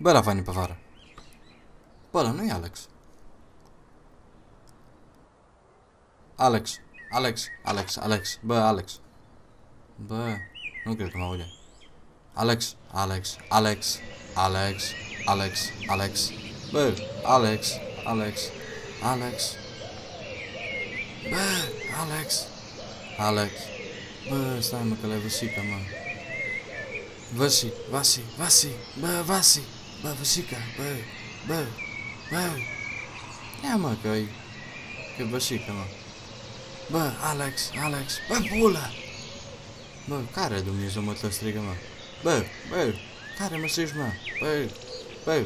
Bă, la fani pe afară. Bă, ăla nu e Alex. Alex, Alex, Alex, Alex, bă, Alex. Bă, nu cred că mă. Alex, Alex, Alex, Alex, Alex, Alex. Bă, Alex, Alex, Alex. Bă, Alex, Alex. Bă, stai mă că le-ai văsică, mă. Vasi, Vasi, Vasi, bă, văsica, bă, bă, bă. Ia mă că e, că văsică, mă. Bă, Alex, Alex, bă, pula! Bă, care Dumnezeu mă te strigă, mă? Bă, bă, care mă strici, mă? Bă, bă,